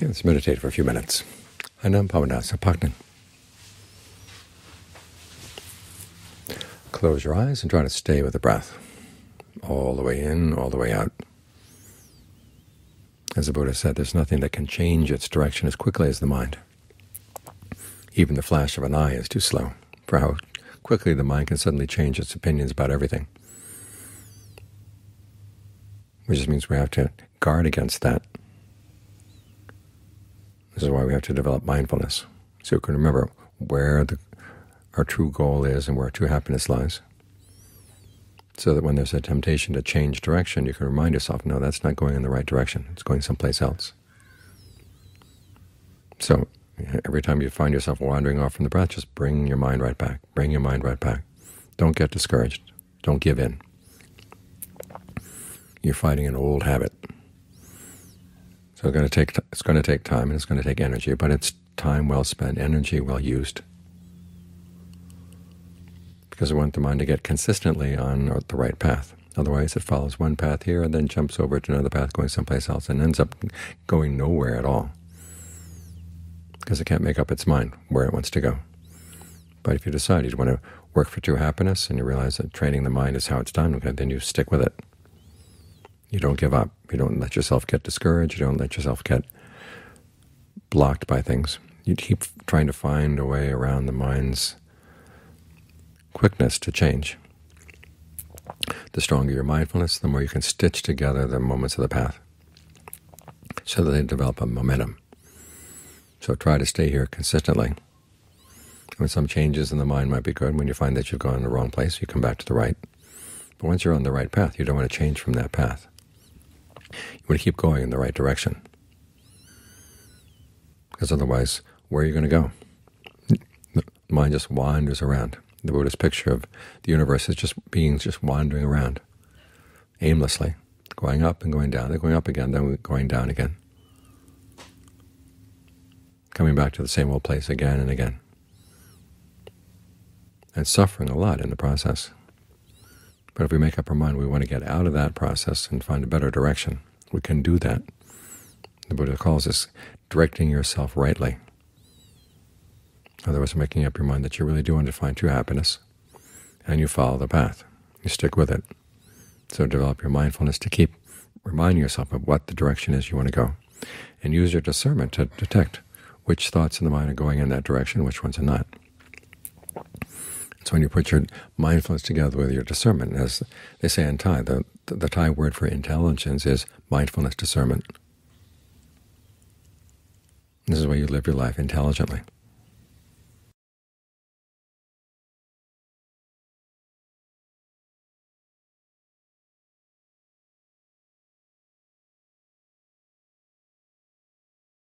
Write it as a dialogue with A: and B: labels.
A: Okay, let's meditate for a few minutes. Anam Pavanasapaknan. Close your eyes and try to stay with the breath, all the way in, all the way out. As the Buddha said, there's nothing that can change its direction as quickly as the mind. Even the flash of an eye is too slow for how quickly the mind can suddenly change its opinions about everything. Which just means we have to guard against that. This is why we have to develop mindfulness, so we can remember where the, our true goal is and where our true happiness lies, so that when there's a temptation to change direction, you can remind yourself, no, that's not going in the right direction. It's going someplace else. So every time you find yourself wandering off from the breath, just bring your mind right back. Bring your mind right back. Don't get discouraged. Don't give in. You're fighting an old habit. So it's going to take it's going to take time and it's going to take energy, but it's time well spent, energy well used, because we want the mind to get consistently on the right path. Otherwise, it follows one path here and then jumps over to another path going someplace else and ends up going nowhere at all, because it can't make up its mind where it wants to go. But if you decide you want to work for true happiness and you realize that training the mind is how it's done, then you stick with it. You don't give up. You don't let yourself get discouraged. You don't let yourself get blocked by things. You keep trying to find a way around the mind's quickness to change. The stronger your mindfulness, the more you can stitch together the moments of the path so that they develop a momentum. So try to stay here consistently. When some changes in the mind might be good, when you find that you've gone in the wrong place, you come back to the right. But once you're on the right path, you don't want to change from that path. You want to keep going in the right direction, because otherwise, where are you going to go? The mind just wanders around. The Buddhist picture of the universe is just beings just wandering around aimlessly, going up and going down. They're going up again, then going down again, coming back to the same old place again and again, and suffering a lot in the process. But if we make up our mind we want to get out of that process and find a better direction, we can do that. The Buddha calls this directing yourself rightly. In other words, making up your mind that you really do want to find true happiness, and you follow the path. You stick with it. So develop your mindfulness to keep reminding yourself of what the direction is you want to go, and use your discernment to detect which thoughts in the mind are going in that direction, which ones are not. So when you put your mindfulness together with your discernment, as they say in Thai, the, the, the Thai word for intelligence is mindfulness discernment. This is where you live your life intelligently.